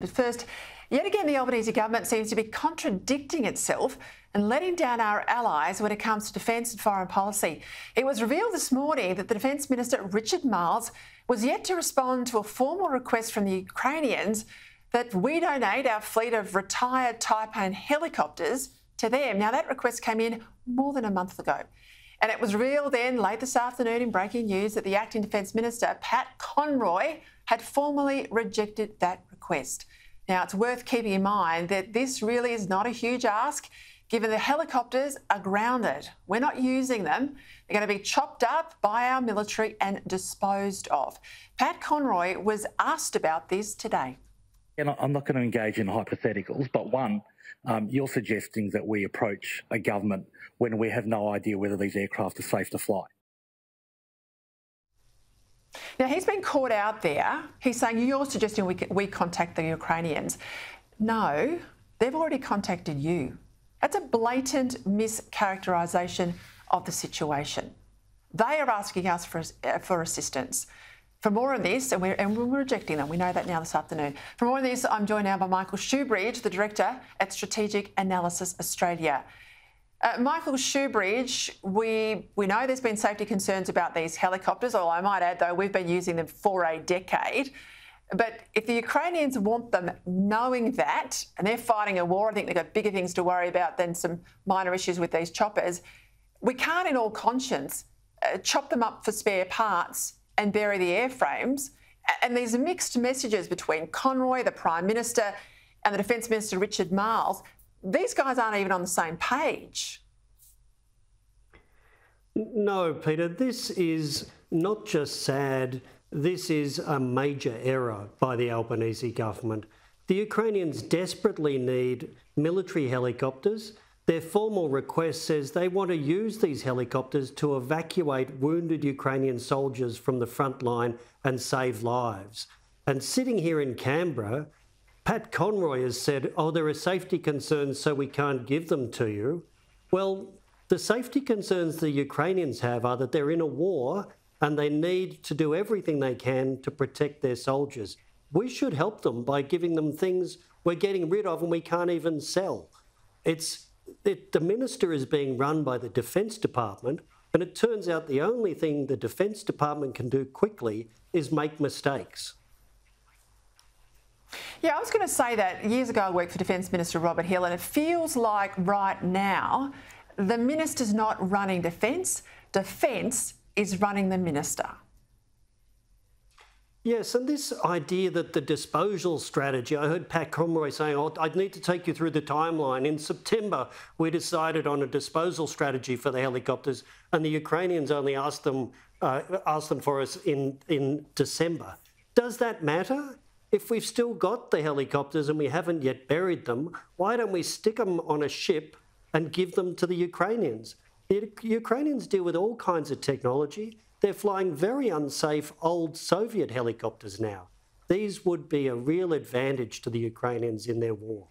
But first, yet again, the Albanese government seems to be contradicting itself and letting down our allies when it comes to defence and foreign policy. It was revealed this morning that the Defence Minister, Richard Marles, was yet to respond to a formal request from the Ukrainians that we donate our fleet of retired Taipan helicopters to them. Now, that request came in more than a month ago. And it was revealed then late this afternoon in breaking news that the Acting Defence Minister, Pat Conroy, had formally rejected that request. Now, it's worth keeping in mind that this really is not a huge ask given the helicopters are grounded. We're not using them. They're going to be chopped up by our military and disposed of. Pat Conroy was asked about this today. And I'm not going to engage in hypotheticals, but one, um, you're suggesting that we approach a government when we have no idea whether these aircraft are safe to fly. Now, he's been caught out there. He's saying, You're suggesting we, we contact the Ukrainians. No, they've already contacted you. That's a blatant mischaracterisation of the situation. They are asking us for, uh, for assistance. For more on this, and we're, and we're rejecting them, we know that now this afternoon. For more on this, I'm joined now by Michael Shoebridge, the Director at Strategic Analysis Australia. Uh, Michael Shoebridge, we, we know there's been safety concerns about these helicopters, or I might add, though, we've been using them for a decade. But if the Ukrainians want them knowing that, and they're fighting a war, I think they've got bigger things to worry about than some minor issues with these choppers, we can't, in all conscience, uh, chop them up for spare parts and bury the airframes. And these mixed messages between Conroy, the Prime Minister, and the Defence Minister, Richard Marles, these guys aren't even on the same page. No, Peta, this is not just sad, this is a major error by the Albanese government. The Ukrainians desperately need military helicopters. Their formal request says they want to use these helicopters to evacuate wounded Ukrainian soldiers from the front line and save lives. And sitting here in Canberra, Pat Conroy has said, oh, there are safety concerns, so we can't give them to you. Well, the safety concerns the Ukrainians have are that they're in a war and they need to do everything they can to protect their soldiers. We should help them by giving them things we're getting rid of and we can't even sell. It's it, the minister is being run by the Defence Department, and it turns out the only thing the Defence Department can do quickly is make mistakes. Yeah, I was going to say that years ago I worked for Defence Minister Robert Hill, and it feels like right now the minister's not running defence, defence is running the minister. Yes, and this idea that the disposal strategy, I heard Pat Conroy saying, oh, I'd need to take you through the timeline. In September, we decided on a disposal strategy for the helicopters, and the Ukrainians only asked them, uh, asked them for us in, in December. Does that matter? If we've still got the helicopters and we haven't yet buried them, why don't we stick them on a ship and give them to the Ukrainians? The Ukrainians deal with all kinds of technology. They're flying very unsafe old Soviet helicopters now. These would be a real advantage to the Ukrainians in their war.